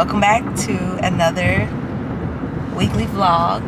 Welcome back to another weekly vlog.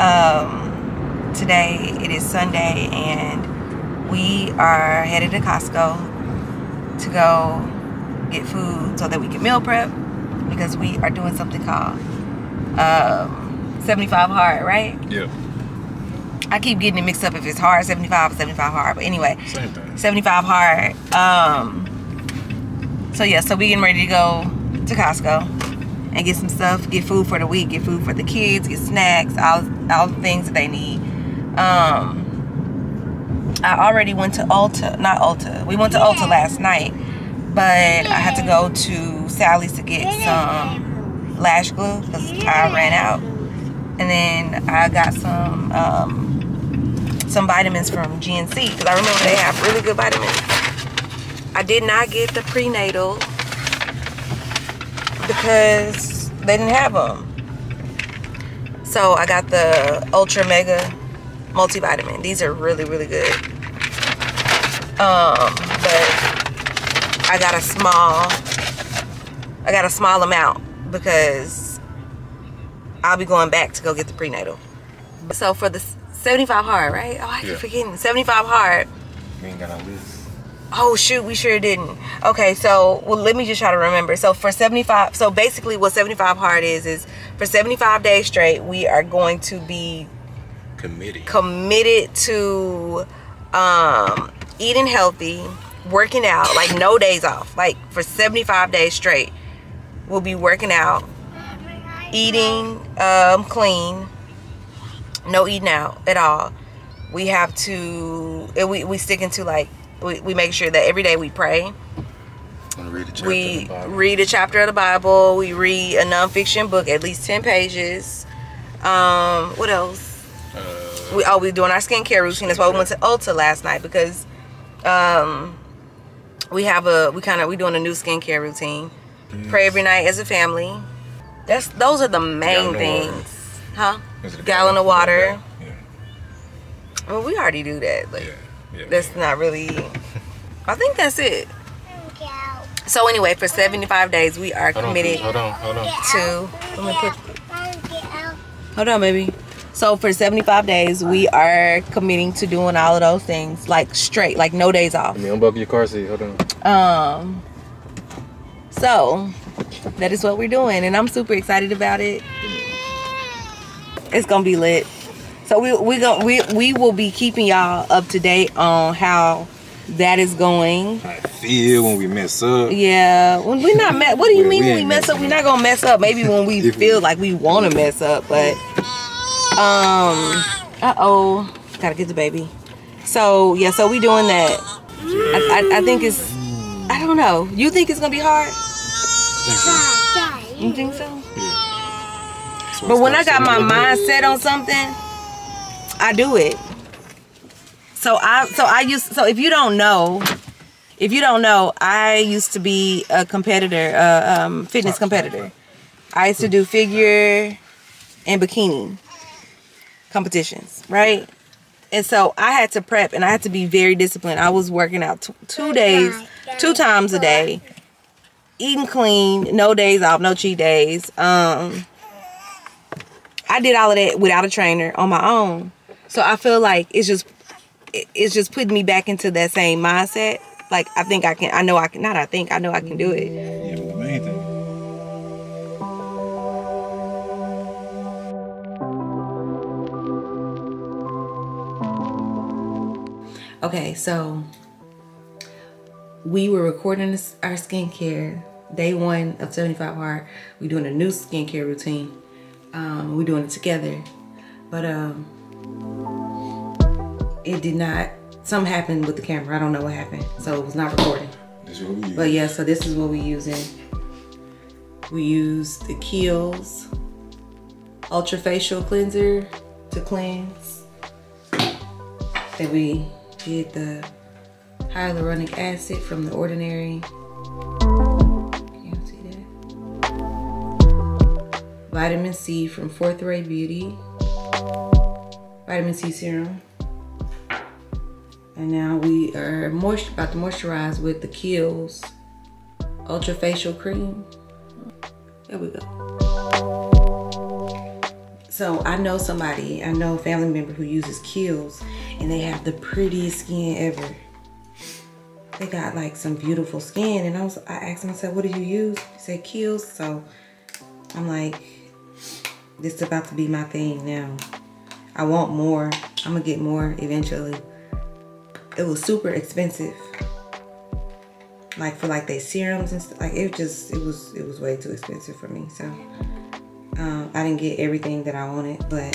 Um, today it is Sunday and we are headed to Costco to go get food so that we can meal prep because we are doing something called um, 75 hard, right? Yeah. I keep getting it mixed up if it's hard 75 or 75 hard, but anyway, Same thing. 75 hard. Um, so yeah, so we getting ready to go to Costco and get some stuff, get food for the week, get food for the kids, get snacks, all all the things that they need. Um, I already went to Ulta, not Ulta. We went to Ulta last night, but I had to go to Sally's to get some lash glue because I ran out, and then I got some um, some vitamins from GNC because I remember they have really good vitamins. I did not get the prenatal because they didn't have them. So I got the Ultra Mega multivitamin. These are really, really good. Um, but I got a small, I got a small amount because I'll be going back to go get the prenatal. So for the 75 hard, right? Oh, I keep Yeah. forgetting. 75 hard. We ain't got no list. Oh shoot, we sure didn't. Okay, so well let me just try to remember. So for 75 so basically what 75 hard is is for 75 days straight we are going to be committed committed to um eating healthy, working out, like no days off. Like for 75 days straight. We'll be working out, eating um clean, no eating out at all. We have to we we sticking to like we, we make sure that every day we pray read we of the Bible. read a chapter of the Bible. We read a nonfiction book, at least ten pages. Um, what else? Uh, We oh, we doing our skincare routine. That's why we went to Ulta last night because um, we have a we kind of we doing a new skincare routine. Pray every night as a family. That's those are the main Gallon things, huh? a Gallon of water. Yeah. Well, we already do that. Like Yeah. Yeah. that's not really. I think that's it. So anyway, for seventy five days, we are Hold on, committed. hold on, hold on. to let me put hold on baby so for 75 days we are committing to doing all of those things like straight like no days off Let me unbuckle your car seat. Hold on. um so that is what we're doing and i'm super excited about it it's gonna be lit so we we going we we will be keeping y'all up to date on how that is going I feel when we mess up. yeah, when we not mess. What do you mean we when we mess up? We're not gonna mess up. Maybe when we If we- feel like we want to mess up, but um, uh oh, gotta get the baby. So yeah, so we doing that. I, I, I think it's. I don't know. You think it's gonna be hard? You think so? But when I got my mind set on something, I do it. So I so I used so if you don't know, if you don't know, I used to be a competitor, uh, um, fitness competitor. I used to do figure and bikini competitions, right? And so I had to prep and I had to be very disciplined. I was working out t- two days, two times a day, eating clean, no days off, no cheat days. Um, I did all of that without a trainer on my own. So I feel like it's just it's just putting me back into that same mindset. Like I think I can I know I can not I think I know I can do it. Yeah, but the main thing. Okay, so we were recording this, our skincare day one of 75 hard. We're doing a new skincare routine. Um, we're doing it together. But um it did not something happened with the camera. I don't know what happened. So it was not recording. This is what we use. But yeah, so this is what we're using. We use the Kiehl's Ultra Facial Cleanser to cleanse. Then we did the hyaluronic acid from the Ordinary. Can you see that? Vitamin C from Fourth Ray Beauty. Vitamin C serum. And now we are about to moisturize with the Kiehl's Ultra Facial Cream. There we go. So I know somebody, I know a family member who uses Kiehl's and they have the prettiest skin ever. They got like some beautiful skin and I was I asked said, what do you use? He said Kiehl's. So I'm like, this is about to be my thing now. I want more. I'm gonna get more eventually. It was super expensive. Like for like they serums and stuff. Like it just it was it was way too expensive for me. So um, I didn't get everything that I wanted, but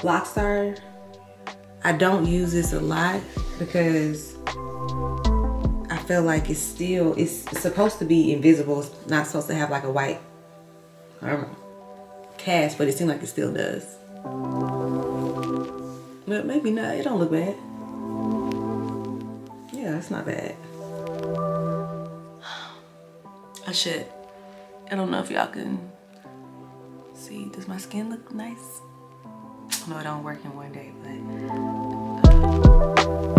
Blockstar, I don't use this a lot because I feel like it's still it's supposed to be invisible. It's not supposed to have like a white um, cast, but it seems like it still does. But maybe not. It don't look bad. Yeah, it's not bad. I should. I don't know if y'all can see. Does my skin look nice? No, it don't work in one day, but yeah,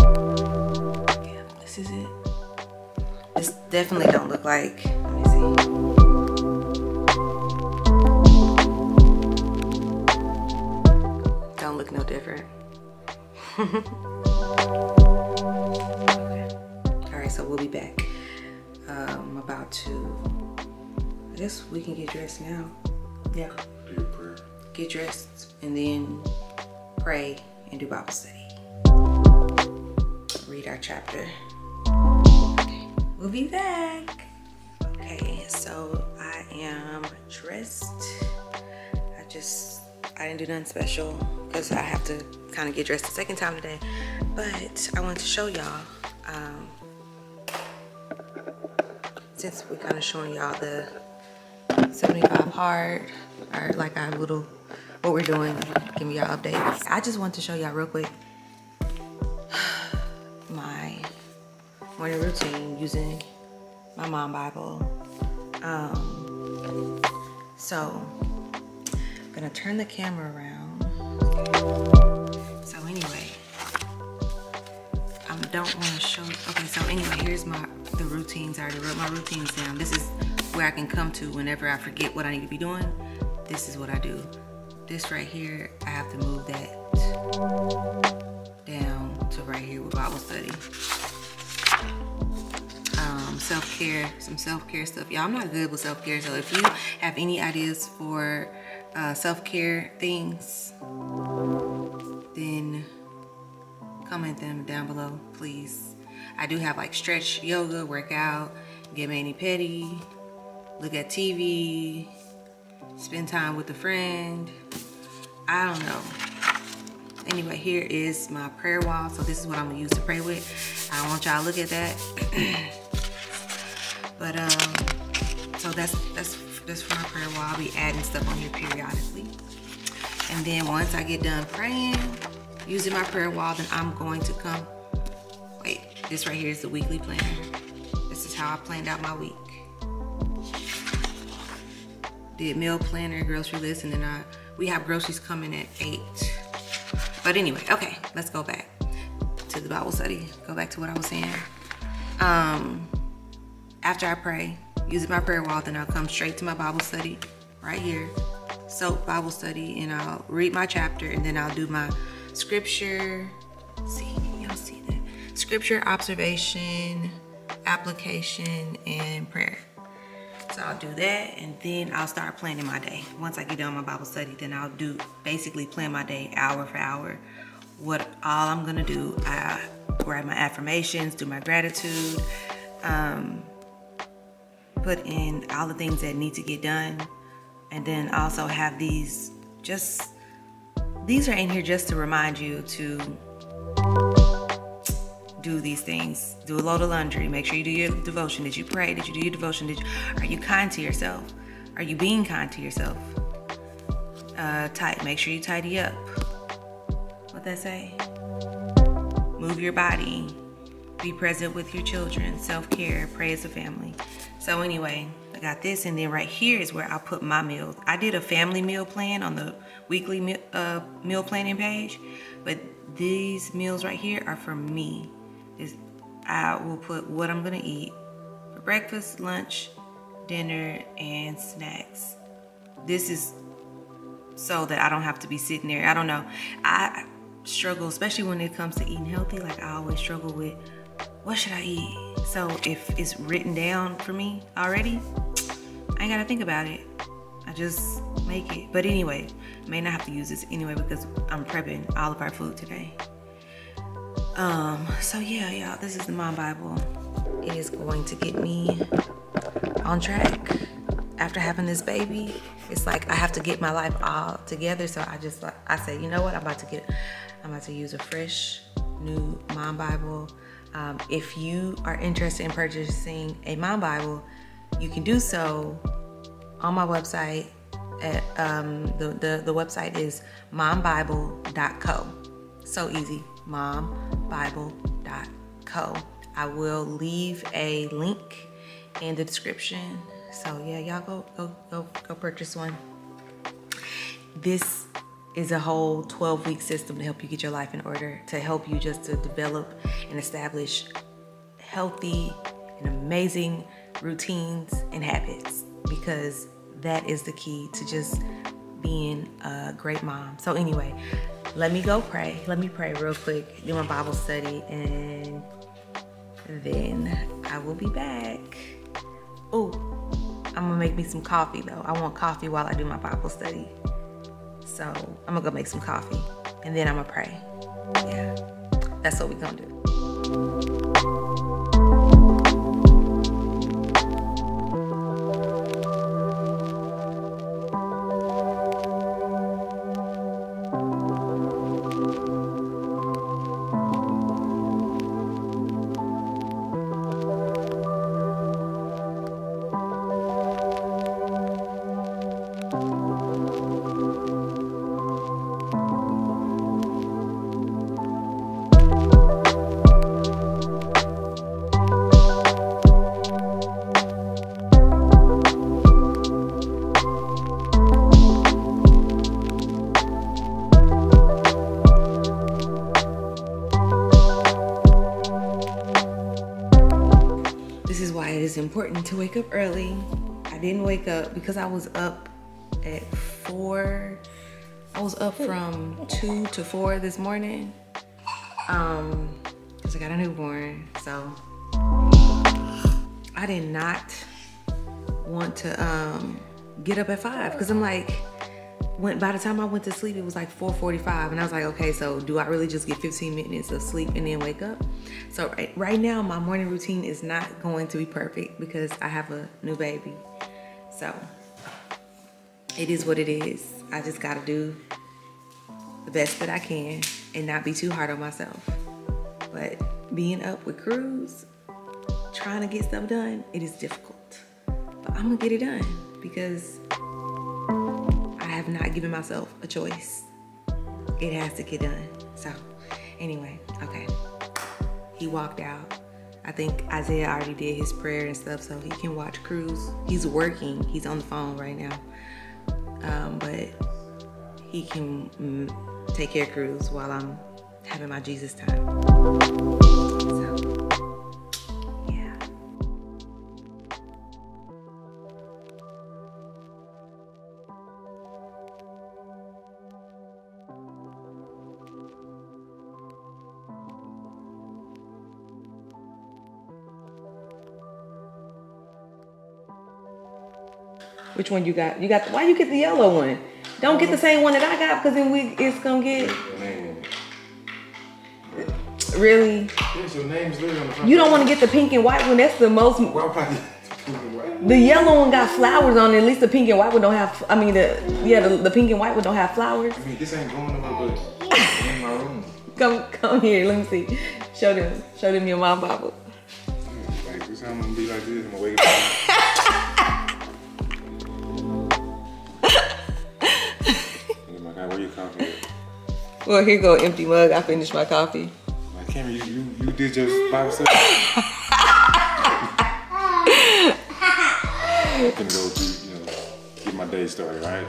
this is it. This definitely don't look like. Let me see. Don't look no different. okay. All right, so we'll be back. Um, I'm about to. I guess we can get dressed now. Yeah Do your prayer. get dressed, and then pray and do Bible study. Read our chapter. We'll be back. Okay, so I am dressed. I just, I didn't do nothing special because I have to kind of get dressed the second time today. But I wanted to show y'all, um, since we're kind of showing y'all the 75 hard or like our little what we're doing give me y'all updates i just want to show y'all real quick morning routine using my mom bible um so i'm gonna turn the camera around so anyway I don't want to show. Okay, so anyway, here's my the routines. I already wrote my routines down. This is where I can come to whenever I forget what I need to be doing. This is what I do. This right here, I have to move that down to right here with Bible study. Um, self-care, some self-care stuff. Y'all, I'm not good with self-care, so if you have any ideas for uh, self-care things, then comment them down below, please. I do have like stretch yoga, workout, get mani petty, look at TV, spend time with a friend. I don't know. Anyway, here is my prayer wall. So this is what I'm gonna use to pray with. I want y'all to look at that. but um, so that's that's that's for my prayer wall. I'll be adding stuff on here periodically. And then once I get done praying, using my prayer wall, then I'm going to come. Wait, this right here is the weekly planner. This is how I planned out my week. Did meal planner, grocery list, and then I we have groceries coming at eight. But anyway, okay, let's go back to the Bible study. Go back to what I was saying. Um, after I pray, using my prayer wall, then I'll come straight to my Bible study right here. Soap Bible study, and I'll read my chapter, and then I'll do my scripture. See, y'all see that? Scripture, observation, application, and prayer. So I'll do that and then I'll start planning my day. Once I get done my Bible study, then I'll do basically plan my day hour for hour. What all I'm gonna do, I write my affirmations, do my gratitude, um, put in all the things that need to get done, and then also have these just these are in here just to remind you to do these things. Do a load of laundry. Make sure you do your devotion. Did you pray? Did you do your devotion? Did you, are you kind to yourself? Are you being kind to yourself? Uh, tight. Make sure you tidy up. What that say? Move your body. Be present with your children. Self care. Pray as a family. So anyway, I got this, and then right here is where I put my meals. I did a family meal plan on the weekly meal, uh, meal planning page, but these meals right here are for me. Is I will put what I'm gonna eat for breakfast, lunch, dinner, and snacks. This is so that I don't have to be sitting there. I don't know. I struggle, especially when it comes to eating healthy. Like I always struggle with what should I eat. So if it's written down for me already, I ain't gotta think about it. I just make it. But anyway, may not have to use this anyway because I'm prepping all of our food today. Um, so yeah, y'all, this is the Mom Bible. It is going to get me on track after having this baby. It's like I have to get my life all together. So I just I say, you know what? I'm about to get I'm about to use a fresh new Mom Bible. Um, if you are interested in purchasing a Mom Bible, you can do so on my website. At, um, the, the, the website is mombible.co. So easy, mombible.co. I will leave a link in the description. So yeah, y'all go go go go purchase one. This is a whole 12 week system to help you get your life in order, to help you just to develop and establish healthy and amazing routines and habits because that is the key to just being a great mom. So anyway, let me go pray. Let me pray real quick, do my Bible study, and then I will be back. Oh, I'm gonna make me some coffee though. I want coffee while I do my Bible study. So I'm gonna go make some coffee and then I'm gonna pray. Yeah, that's what we gonna do. It is important to wake up early. I didn't wake up because I was up at four. I was up from two to four this morning. Um, because I got a newborn. So I did not want to um get up at five because I'm like, when by the time I went to sleep, it was like 4:45, and I was like, okay, so do I really just get 15 minutes of sleep and then wake up? So right, right now, my morning routine is not going to be perfect because I have a new baby. So it is what it is. I just gotta do the best that I can and not be too hard on myself. But being up with Cruz, trying to get stuff done, it is difficult. But I'm gonna get it done because have not given myself a choice. It has to get done. So, anyway, okay. He walked out. I think Isaiah already did his prayer and stuff, so he can watch Cruz. He's working. He's on the phone right now, um, but he can mm, take care of Cruz while I'm having my Jesus time. So, Which one you got? You got the, why you get the yellow one? Don't get the same one that I got because then we it's gonna get really. Yes, your name's on the. You don't want to get the pink and white one. That's the most. Why would I get The yellow one got flowers on it. At least the pink and white one don't have. I mean the yeah the, the pink and white one don't have flowers. I mean, this ain't going in my butt. in my room. Come come here. Let me see. Show them. Show them your mom Bible. Like, this time I'm gonna be like this. I'm gonna wake up. Coffee? Well, here go empty mug. I finished my coffee. Like, Cameron, you, you, you did your Bible study? I'm gonna go you know, get my day started, right?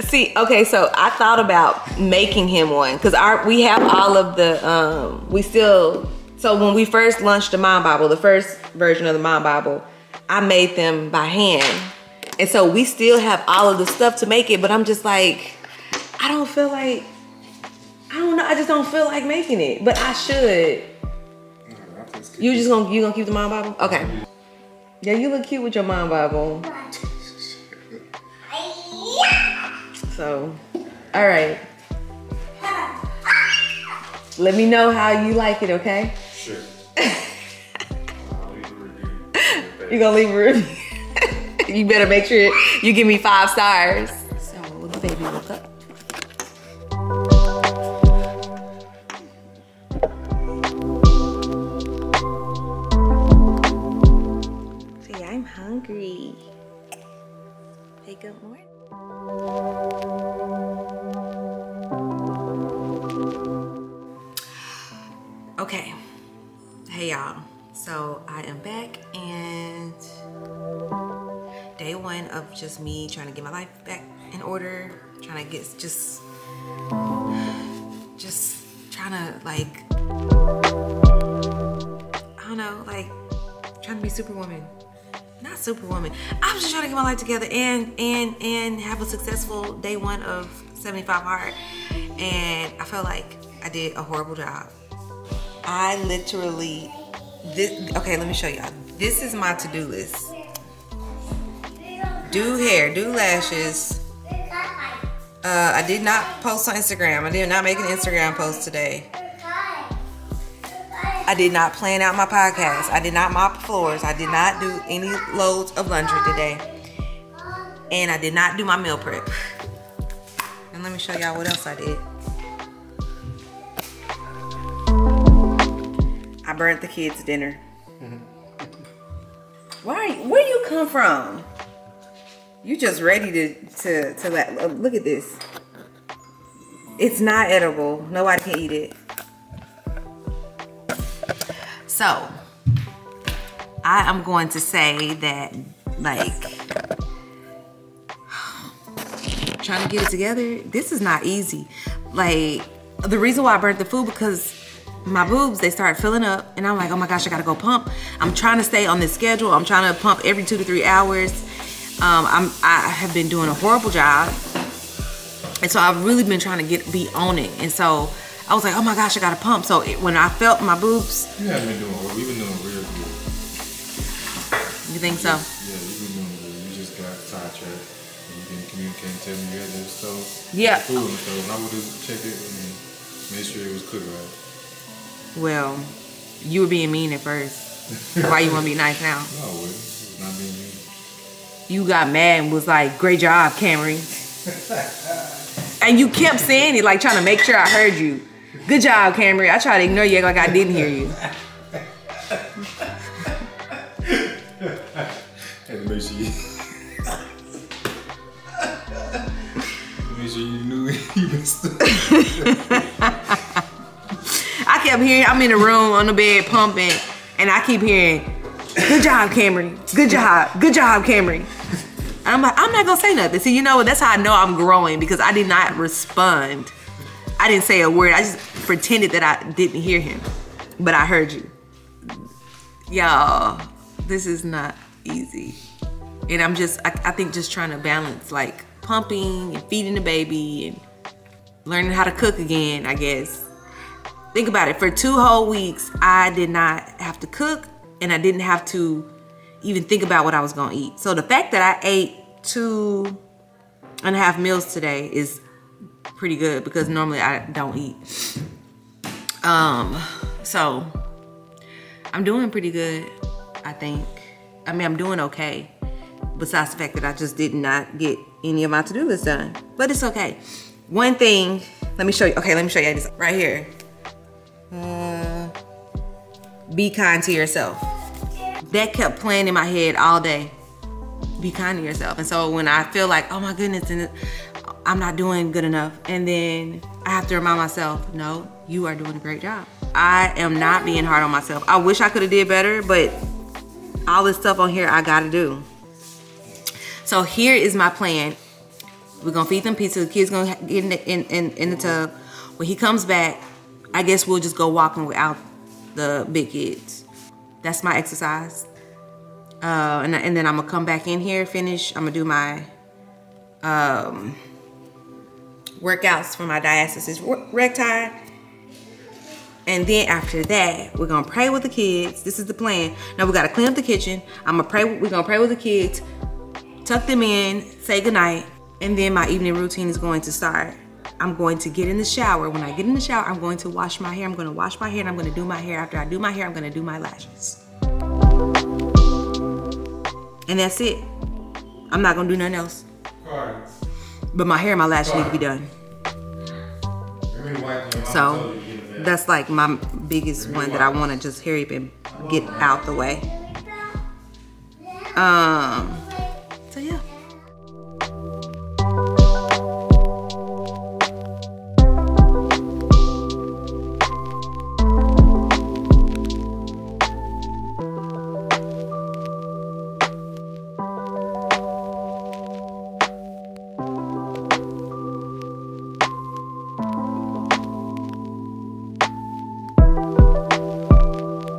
See, okay, so I thought about making him one because our we have all of the um we still so when we first launched the Mom Bible, the first version of the Mom Bible, I made them by hand. And so we still have all of the stuff to make it, but I'm just like, I don't feel like I don't know, I just don't feel like making it. But I should. Nah, I just You just gonna you gonna keep the Mom Bible? Okay. Yeah, you look cute with your Mom Bible. So, all right. Let me know how you like it, okay? Sure. I'll leave a review. You gonna leave a review? you better make sure you give me five stars. So the baby woke up. Hungry. Hey, good morning. Okay. Hey y'all. So I am back and day one of just me trying to get my life back in order, trying to get just just trying to like I don't know, like trying to be superwoman. Not superwoman. I was just trying to get my life together and and and have a successful day one of 75 hard. And I felt like I did a horrible job. I literally this okay, let me show y'all. This is my to-do list. Do hair, do lashes. Uh, I did not post on Instagram. I did not make an Instagram post today. I did not plan out my podcast. I did not mop floors. I did not do any loads of laundry today. And I did not do my meal prep. And let me show y'all what else I did. I burnt the kids' dinner. Why? Where you come from? You just ready to to to let look at this. It's not edible. Nobody can eat it. So, I am going to say that like trying to get it together. This is not easy. Like the reason why I burnt the food because my boobs they started filling up and I'm like, oh my gosh, I gotta go pump. I'm trying to stay on this schedule. I'm trying to pump every two to three hours. Um, I'm I have been doing a horrible job. And so I've really been trying to get be on it. And so I was like, oh my gosh, I got a pump. So it, when I felt my boobs, You haven't been doing well. We've been doing real good. you think so? Yeah, you've been doing good. You just got sidetracked. And you didn't communicate and tell me you had the stove. Yeah. Food in the stove. And I would have checked it and made sure it was cooked right. Well, you were being mean at first. Why you wanna be nice now? No, I. It's not being mean. you got mad and was like, "Great job, Kamry," and you kept saying it like trying to make sure I heard you. Good job, Kamry. I tried to ignore you like I didn't hear you. Had to make sure you. make sure you knew you messed up. I kept hearing. I'm in the room on the bed pumping, and I keep hearing, "Good job, Kamry. Good job. Good job, Kamry." I'm like, I'm not gonna say nothing. See, you know what? That's how I know I'm growing because I did not respond. I didn't say a word. I just pretended that I didn't hear him, but I heard you. Y'all, this is not easy. And I'm just, I, I think just trying to balance like pumping and feeding the baby and learning how to cook again, I guess. Think about it. For two whole weeks, I did not have to cook and I didn't have to even think about what I was gonna eat. So the fact that I ate two and a half meals today is pretty good because normally I don't eat. Um, so I'm doing pretty good, I think. I mean, I'm doing okay. Besides the fact that I just did not get any of my to-do list done, but it's okay. One thing, let me show you. Okay, let me show you this right here. Uh, be kind to yourself. That kept playing in my head all day. Be kind to yourself. And so when I feel like, oh my goodness, and I'm not doing good enough, and then I have to remind myself, no, you are doing a great job. I am not being hard on myself. I wish I could have did better, but all this stuff on here I gotta do. So here is my plan. We're gonna feed them pizza. The kid's gonna get in the, in, in, in the tub. When he comes back, I guess we'll just go walking without the big kids. That's my exercise. Uh, and, and then I'm gonna come back in here, finish. I'm gonna do my um, workouts for my diastasis recti. And then after that, we're gonna pray with the kids. This is the plan. Now we gotta clean up the kitchen. I'm gonna pray. We're gonna pray with the kids, tuck them in, say goodnight, and then my evening routine is going to start. I'm going to get in the shower. When I get in the shower, I'm going to wash my hair. I'm gonna wash my hair and I'm gonna do my hair. After I do my hair, I'm gonna do my lashes. And that's it. I'm not gonna do nothing else. Cards. But my hair and my lashes need to be done. So that's like my biggest one that I want to just hurry up and get out the way. Um,